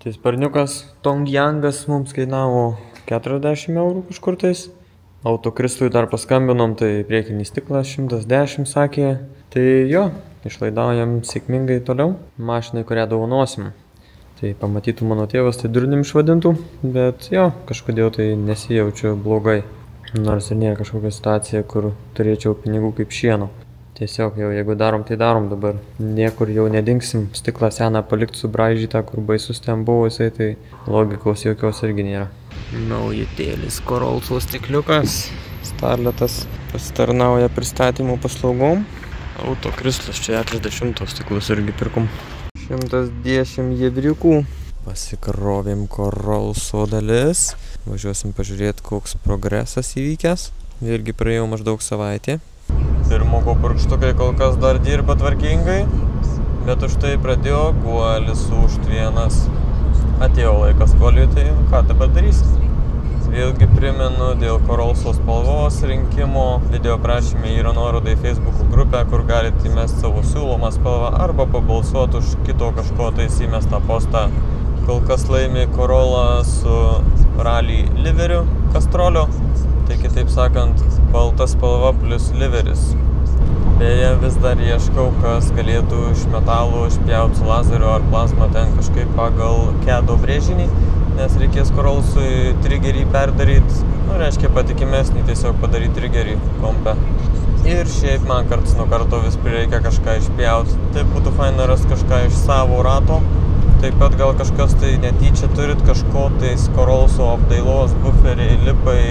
Tai sparniukas Tongyangas mums kainavo 40 eurų kažkur tais. Autokristui dar paskambinom, tai priekinis stiklas 110 sakė. Tai jo, išlaidaujam sėkmingai toliau mašinai, kurią dovanosim. Tai pamatytų mano tėvas, tai durnim išvadintų, bet jo, kažkodėl tai nesijaučiu blogai. Nors ir nėra kažkokia situacija, kur turėčiau pinigų kaip šieno. Tiesiog jau jeigu darom, tai darom dabar. Niekur jau nedingsim, stiklą seną palikti subraižytą, kur baisus ten buvo jisai, tai logikos jokios irgi nėra. Naujutėlis Korolso stikliukas, Starletas pasitarnauja pristatymų paslaugom. Autokrislas čia 30 stiklus irgi pirkom. 110 jedriukų. Pasikrovėm Korolso dalis. Važiuosim pažiūrėti, koks progresas įvykęs. Irgi praėjau maždaug savaitę. Pirmuko purkštukai kol kas dar dirba tvarkingai, bet už tai pradėjo guolis užt vienas. Atėjo laikas guoliui, tai ką dabar darysi? Vėlgi primenu dėl Korolso spalvos rinkimo. Video prašymė yra nuoroda į Facebook grupę, kur galite įmesti savo siūlomą spalvą arba pabalsuoti už kito kažko tais įmestą postą. Kol kas laimi Corolla su Rally liveriu kastrolio. Tai kitaip sakant, balta spalva plus liveris. Beje, vis dar ieškau, kas galėtų iš metalo išpjauti su lazeriu ar plazma ten kažkaip pagal kedo brėžinį nes reikės Corolsui triggerį perdaryti, nu, reiškia patikimesnį tiesiog padaryti triggerį kompe. Ir šiaip man karts nuo karto vis prireikia kažką išpjauti. Tai būtų faina rasti kažką iš savo rato. Taip pat gal kažkas tai netyčia turit kažko tais Corolso apdailos, buferiai, lipai,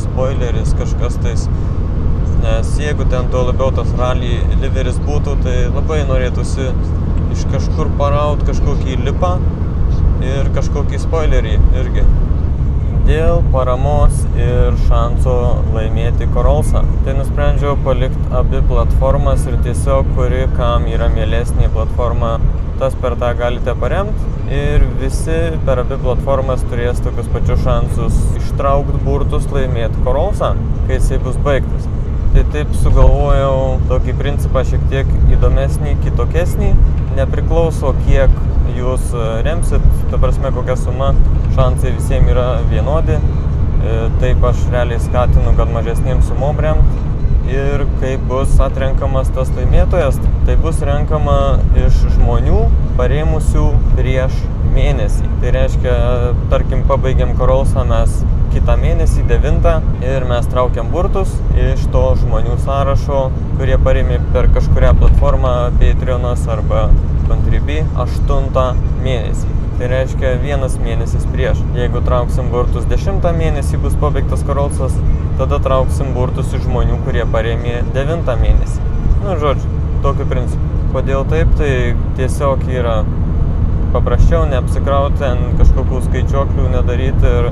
spoileris, kažkas tais. Nes jeigu ten tuo labiau tas rally liveris būtų, tai labai norėtųsi iš kažkur paraut kažkokį lipą ir kažkokį spoilerį irgi. Dėl paramos ir šanso laimėti Corolsą. Tai nusprendžiau palikti abi platformas ir tiesiog kuri kam yra mielesnė platforma, tas per tą galite paremti. Ir visi per abi platformas turės tokius pačius šansus ištraukti burtus laimėti Corolsą, kai jisai bus baigtas. Tai taip sugalvojau tokį principą šiek tiek įdomesnį, kitokesnį. Nepriklauso, kiek jūs e, remsit, ta prasme kokia suma, šansai visiems yra vienodi. E, taip aš realiai skatinu, kad mažesniem sumom remt. Ir kai bus atrenkamas tas laimėtojas, tai bus renkama iš žmonių parėmusių prieš mėnesį. Tai reiškia, tarkim, pabaigiam Korolsą mes kitą mėnesį, 9, ir mes traukiam burtus iš to žmonių sąrašo, kurie parėmė per kažkurią platformą, Patreonas arba Contribui 8 mėnesį. Tai reiškia vienas mėnesis prieš. Jeigu trauksim burtus 10 mėnesį bus pabaigtas Karolsas, tada trauksim burtus iš žmonių, kurie paremė 9 mėnesį. Nu, žodžiu, tokiu principu. Kodėl taip, tai tiesiog yra paprasčiau neapsikrauti ten kažkokių skaičiuoklių nedaryti ir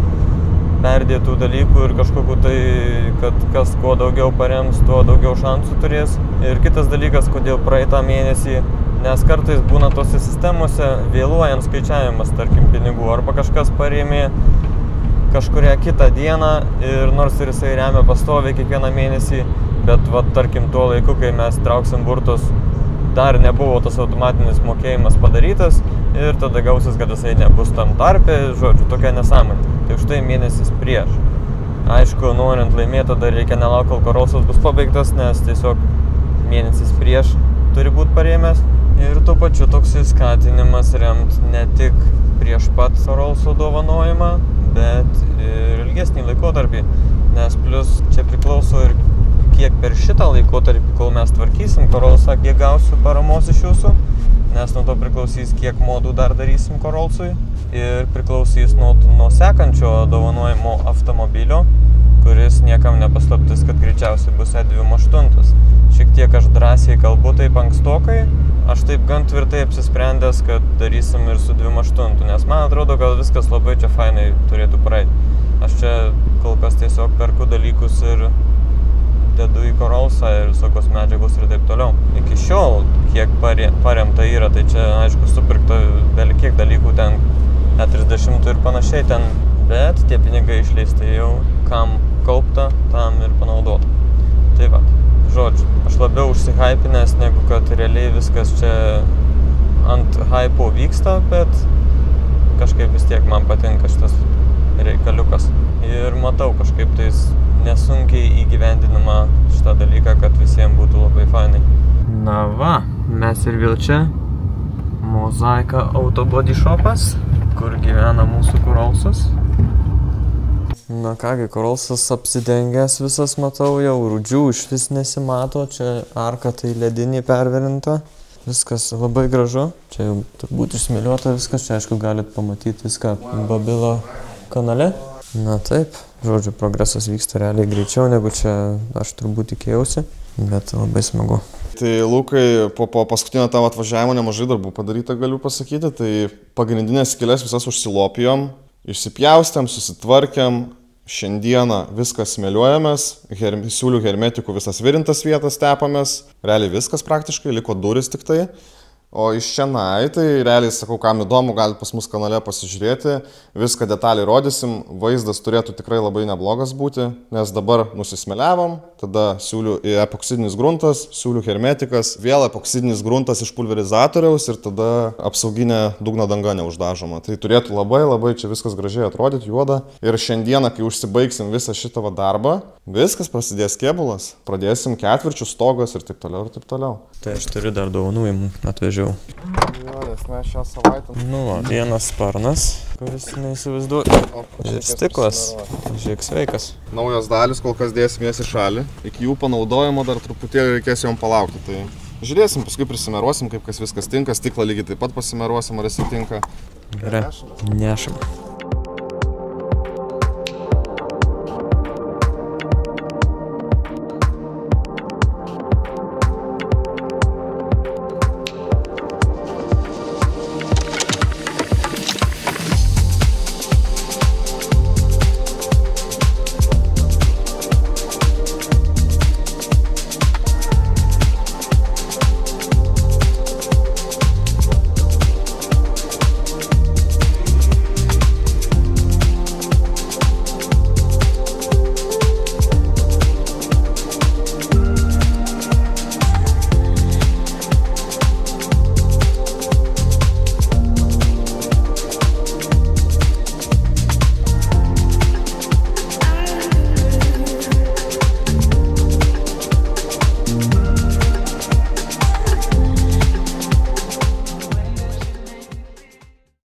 perdėtų dalykų ir kažkokių tai, kad kas kuo daugiau parems, tuo daugiau šansų turės. Ir kitas dalykas, kodėl praeitą mėnesį nes kartais būna tose sistemose vėluojant skaičiavimas, tarkim, pinigų, arba kažkas parėmė kažkurią kitą dieną ir nors ir jisai remia pastoviai kiekvieną mėnesį, bet, va, tarkim, tuo laiku, kai mes trauksim burtus, dar nebuvo tas automatinis mokėjimas padarytas ir tada gausis, kad jisai nebus tam tarpe, žodžiu, tokia nesąmonė. Tai už tai mėnesis prieš. Aišku, norint laimėti, tada reikia nelaukti, kol karosas bus pabaigtas, nes tiesiog mėnesis prieš turi būti parėmęs ir tuo pačiu toksai skatinimas remt ne tik prieš pat Rolso dovanojimą, bet ir ilgesnį laikotarpį, nes plus čia priklauso ir per šitą laikotarpį, kol mes tvarkysim Korolsą, kiek gausiu paramos iš jūsų, nes nuo to priklausys, kiek modų dar darysim Korolsui ir priklausys nuo, nuo sekančio dovanojimo automobilio, kuris niekam nepaslaptis, kad greičiausiai bus E28. Šiek tiek aš drąsiai kalbu taip ankstokai, aš taip gan tvirtai apsisprendęs, kad darysim ir su 28, nes man atrodo, kad viskas labai čia fainai turėtų praeiti. Aš čia kol kas tiesiog perku dalykus ir dedu į korolsą ir visokios medžiagos ir taip toliau. Iki šiol, kiek paremta yra, tai čia aišku supirkta bel kiek dalykų ten, net 30 ir panašiai ten, bet tie pinigai išleisti jau kam kaupta, tam ir panaudota. Tai va žodžiu, aš labiau užsihypinęs, negu kad realiai viskas čia ant hypo vyksta, bet kažkaip vis tiek man patinka šitas reikaliukas. Ir matau kažkaip tais nesunkiai įgyvendinama šitą dalyką, kad visiems būtų labai fainai. Na va, mes ir vėl čia. Mozaika Autobody Shopas, kur gyvena mūsų Korolsas. Na kągi, Korolsas apsidengęs visas matau jau, rūdžių iš vis nesimato, čia arka tai ledinį perverinta. Viskas labai gražu, čia jau turbūt išsmėliuota viskas, čia aišku galit pamatyti viską Babilo kanale. Na taip, žodžiu, progresas vyksta realiai greičiau negu čia aš turbūt tikėjausi, bet labai smagu. Tai Lukai, po, po paskutinio tavo atvažiavimo nemažai darbų padaryta, galiu pasakyti. Tai pagrindinės skilės visas užsilopijom, išsipjaustėm, susitvarkėm. Šiandieną viskas smėliuojamės, her, siūlių hermetikų visas virintas vietas tepamės, realiai viskas praktiškai, liko duris tik tai. O iš šiandien, tai realiai sakau, kam įdomu, galite pas mus kanale pasižiūrėti, viską detaliai rodysim, vaizdas turėtų tikrai labai neblogas būti, nes dabar nusismeliavom, tada siūlių epoksidinis gruntas, siūlių hermetikas, vėl epoksidinis gruntas iš pulverizatoriaus ir tada apsauginė dugno danga neuždažoma. Tai turėtų labai labai čia viskas gražiai atrodyti, juoda. Ir šiandieną, kai užsibaigsim visą šitą darbą, viskas prasidės kėbulas, pradėsim ketvirčių stogas ir taip toliau ir taip toliau. Tai aš turiu dar dovanų jums atvežiau. Jo, nes mes šią savaitę. Nu, va, vienas sparnas, kuris neįsivaizduoju. Ir stiklas. Žiūrėk, sveikas. Naujos dalis kol kas dėsim jas į šalį. Iki jų panaudojimo dar truputėlį reikės jom palaukti. Tai žiūrėsim, paskui prisimeruosim, kaip kas viskas tinka. Stiklą lygiai taip pat pasimeruosim, ar jis tinka. Gerai. Nešam.